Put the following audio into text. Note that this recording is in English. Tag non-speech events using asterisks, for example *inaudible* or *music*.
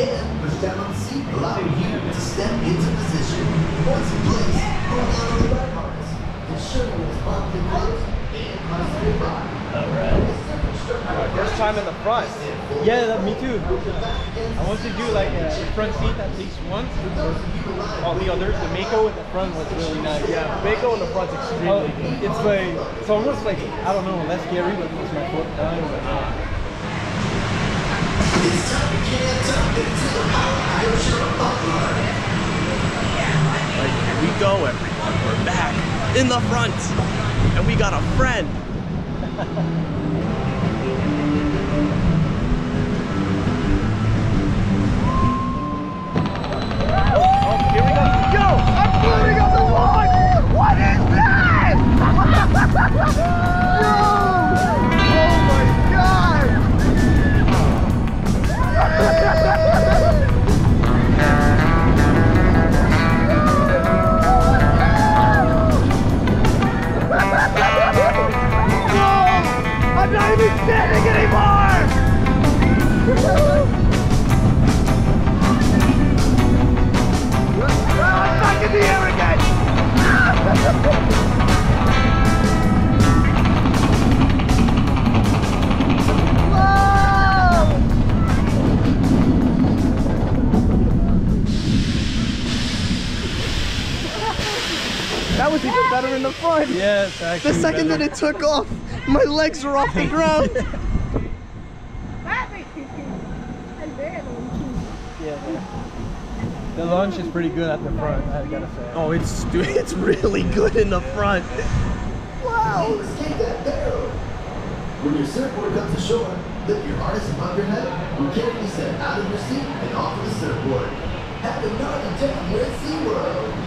and push down on the seat, allowing you to step into position. Once in place, hold on to the back harness, ensuring it's properly closed and constantly locked. First time in the front. Yeah, that, me too. I want to do like a front seat at least once. All the others, the Mako in the front was really nice. Yeah, Mako in the front's extremely Oh, it's like it's almost like I don't know, less scary, but it's my foot time. Uh, go, everyone. We're back in the front, and we got a friend. Not standing anymore! That was even better in the front. yes, actually. The second that it took off, my legs were off the ground. Yeah. *laughs* The launch is pretty good at the front, I gotta say. Oh, it's dude, *laughs* it's really good in the front. Wow! Escape that barrel. When your surfboard comes ashore, lift your harness above your head and carefully step out of your seat and off of the surfboard. Have a gnarly time here at SeaWorld.